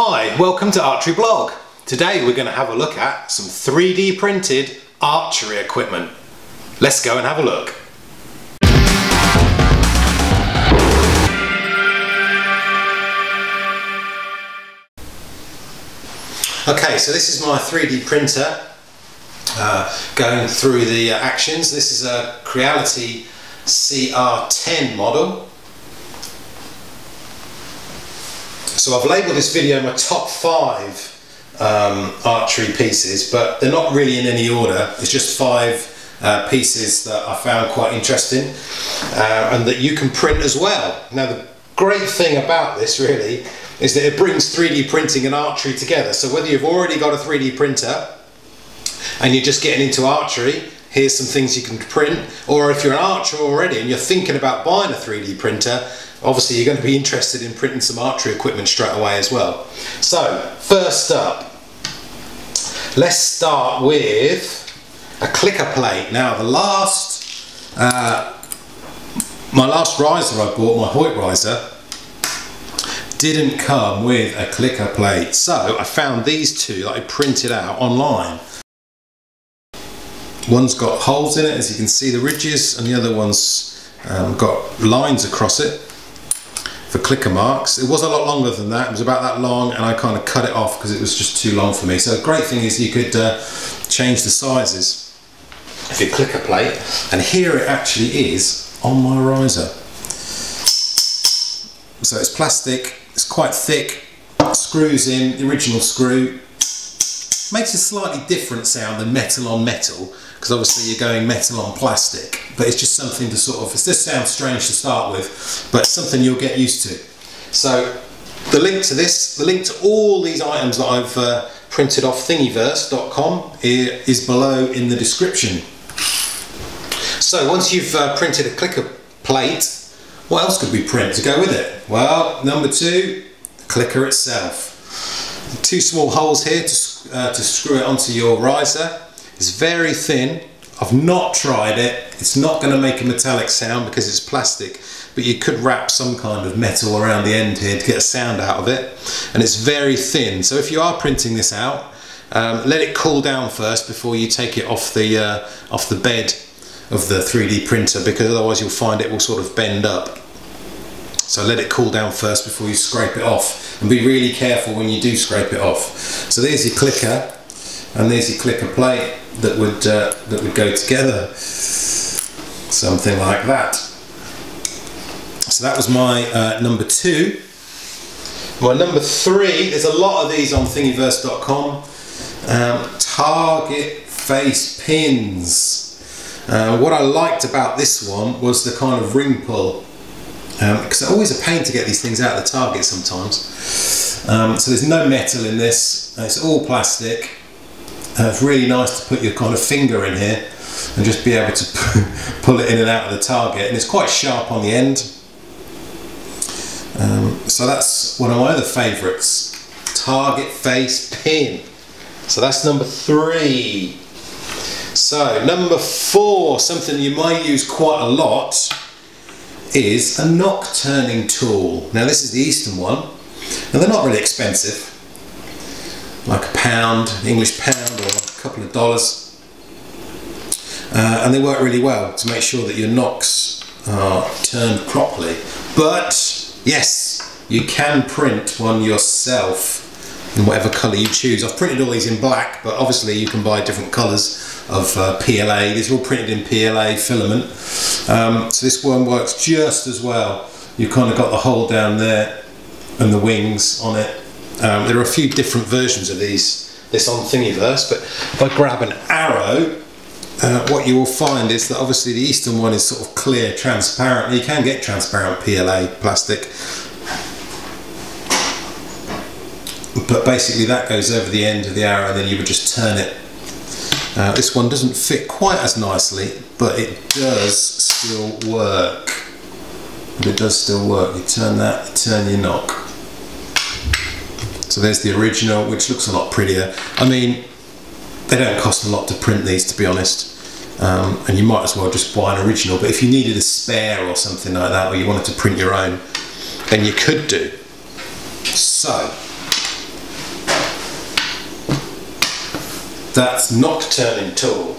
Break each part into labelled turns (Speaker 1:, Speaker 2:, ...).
Speaker 1: Hi, welcome to Archery Blog. Today we're going to have a look at some 3D printed archery equipment. Let's go and have a look. Okay, so this is my 3D printer uh, going through the uh, actions. This is a Creality CR10 model So I've labelled this video my top five um, archery pieces, but they're not really in any order. It's just five uh, pieces that I found quite interesting uh, and that you can print as well. Now the great thing about this really is that it brings 3D printing and archery together. So whether you've already got a 3D printer and you're just getting into archery, here's some things you can print, or if you're an archer already and you're thinking about buying a 3D printer, obviously you're going to be interested in printing some archery equipment straight away as well. So first up, let's start with a clicker plate. Now the last, uh, my last riser I bought, my Hoyt riser, didn't come with a clicker plate. So I found these two that I printed out online. One's got holes in it, as you can see the ridges, and the other one's um, got lines across it for clicker marks. It was a lot longer than that, it was about that long and I kind of cut it off because it was just too long for me. So the great thing is you could uh, change the sizes of your clicker plate and here it actually is on my riser. So it's plastic, it's quite thick, screws in, the original screw, makes a slightly different sound than metal on metal because obviously you're going metal on plastic but it's just something to sort of, it just sounds strange to start with but something you'll get used to. So the link to this, the link to all these items that I've uh, printed off thingiverse.com is below in the description. So once you've uh, printed a clicker plate, what else could we print to go with it? Well, number two, clicker itself. Two small holes here to, uh, to screw it onto your riser. It's very thin. I've not tried it. It's not going to make a metallic sound because it's plastic, but you could wrap some kind of metal around the end here to get a sound out of it. And it's very thin. So if you are printing this out, um, let it cool down first before you take it off the, uh, off the bed of the 3D printer because otherwise you'll find it will sort of bend up. So let it cool down first before you scrape it off and be really careful when you do scrape it off. So there's your clicker and there's your clicker plate that would uh, that would go together. Something like that. So that was my uh, number two. My number three there's a lot of these on thingiverse.com um, target face pins. Uh, what I liked about this one was the kind of ring pull. Because um, it's always a pain to get these things out of the target sometimes. Um, so there's no metal in this. It's all plastic uh, it's really nice to put your kind of finger in here and just be able to pull it in and out of the target and it's quite sharp on the end. Um, so that's one of my other favourites, target face pin. So that's number three. So number four, something you might use quite a lot is a nock turning tool. Now this is the Easton one and they're not really expensive like a pound, English pound or a couple of dollars. Uh, and they work really well to make sure that your nocks are turned properly. But yes, you can print one yourself in whatever colour you choose. I've printed all these in black, but obviously you can buy different colours of uh, PLA. These are all printed in PLA filament. Um, so this one works just as well. You've kind of got the hole down there and the wings on it um, there are a few different versions of these this on Thingiverse, but if I grab an arrow, uh, what you will find is that obviously the Easton one is sort of clear, transparent. You can get transparent PLA plastic, but basically that goes over the end of the arrow, and then you would just turn it. Uh, this one doesn't fit quite as nicely, but it does still work. But it does still work. You turn that, you turn your nock. So there's the original, which looks a lot prettier. I mean, they don't cost a lot to print these, to be honest. Um, and you might as well just buy an original. But if you needed a spare or something like that, or you wanted to print your own, then you could do. So, that's Nock Turning Tool.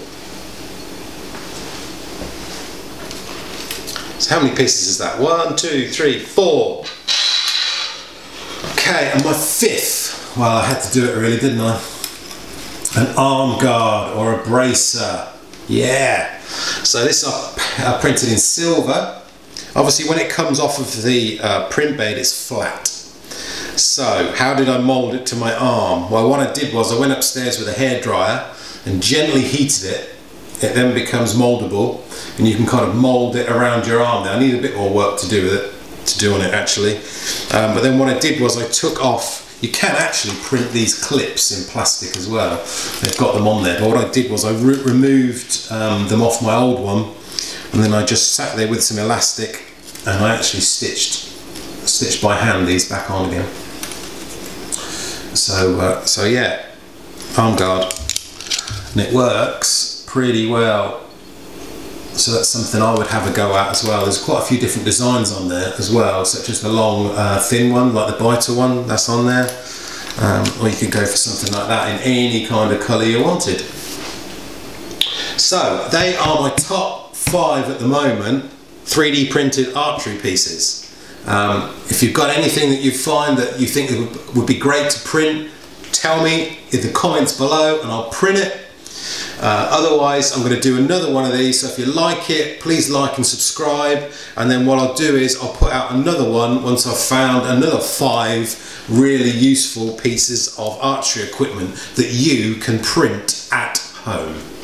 Speaker 1: So how many pieces is that? One, two, three, four. Okay, and my fifth, well I had to do it really, didn't I? An arm guard or a bracer. Yeah. So this I, printed in silver. Obviously when it comes off of the uh, print bed it's flat. So how did I mould it to my arm? Well what I did was I went upstairs with a hairdryer and gently heated it it then becomes moldable and you can kind of mold it around your arm there. I need a bit more work to do with it, to do on it actually. Um, but then what I did was I took off, you can actually print these clips in plastic as well. They've got them on there. But what I did was I re removed um, them off my old one and then I just sat there with some elastic and I actually stitched, stitched by hand these back on again. So, uh, so yeah, arm guard. And it works pretty well. So that's something I would have a go at as well. There's quite a few different designs on there as well, such as the long uh, thin one, like the biter one, that's on there. Um, or you could go for something like that in any kind of colour you wanted. So they are my top five at the moment 3D printed archery pieces. Um, if you've got anything that you find that you think would, would be great to print, tell me in the comments below and I'll print it uh, otherwise, I'm going to do another one of these. So if you like it, please like and subscribe. And then what I'll do is I'll put out another one once I've found another five really useful pieces of archery equipment that you can print at home.